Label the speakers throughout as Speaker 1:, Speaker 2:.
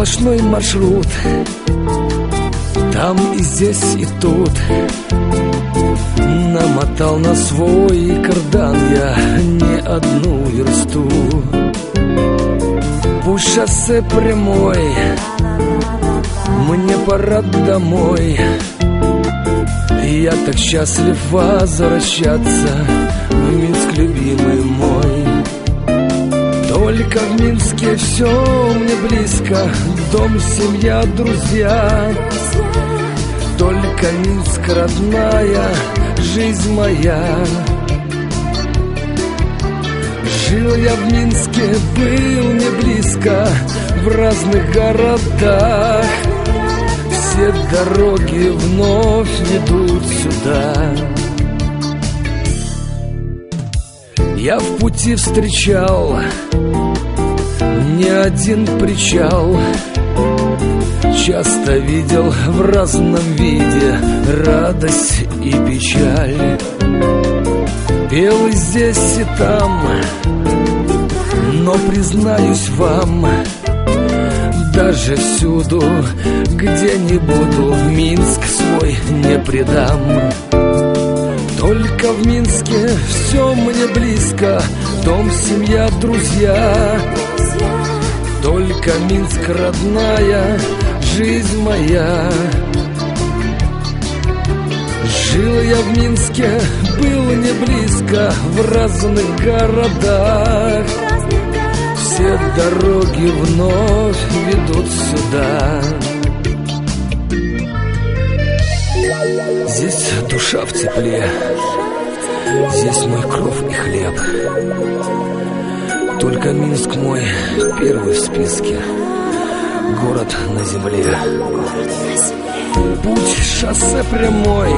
Speaker 1: Ночной маршрут. Там и здесь, и тут. Намотал на свой кардан я не одну версту. Пусть шоссе прямой Мне пора домой. Я так счастлив возвращаться В Минск, любимый мой только в Минске все мне близко. Дом, семья, друзья. Только Минск родная Жизнь моя. Жил я в Минске, был не близко. В разных городах. Все дороги вновь ведут сюда. Я в пути встречал не один причал Часто видел в разном виде радость и печаль. Пел и здесь, и там, но признаюсь вам Даже всюду, где не буду, Минск свой не предам. Только в Минске все мне близко Дом, семья, друзья Только Минск родная Жизнь моя. Жил я в Минске, был не близко В разных городах. Все дороги вновь ведут сюда. Здесь душа в тепле. Здесь мой кров и хлеб Только Минск мой первый в списке. Город на земле. Путь шоссе прямой.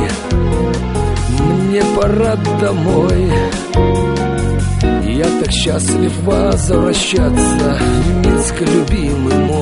Speaker 1: Мне пора домой. Я так счастлив возвращаться. Минск, любимый мой